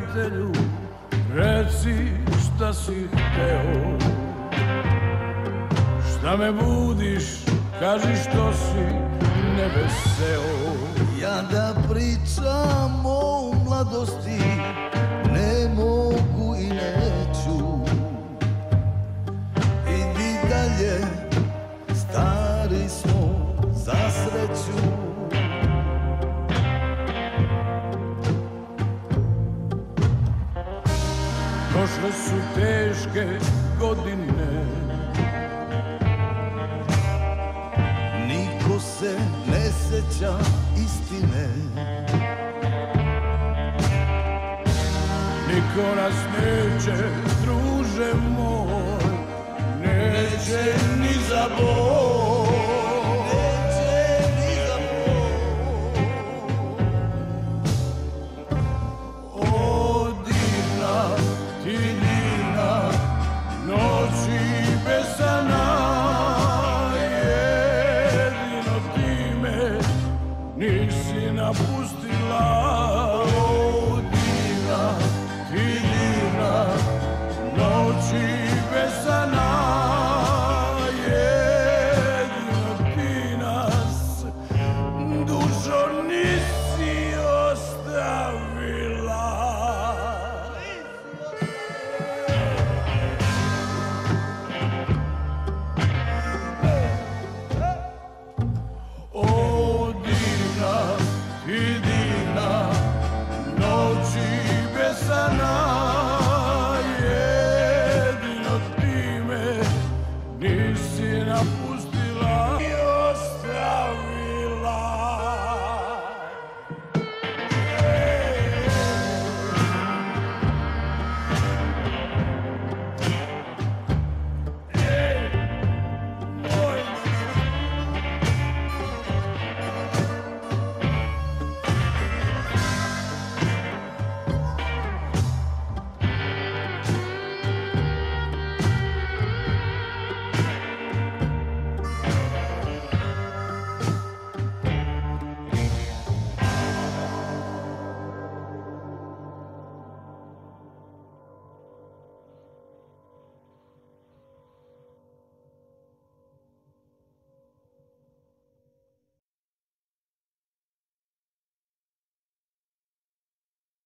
prijatelju Reci šta si hteo Šta me budiš, kaži što si neveseo. Ja da pričam o mladosti Prošle su teške godine. Niko se ne seća istine. Niko nas neće, druže moj Neće ni za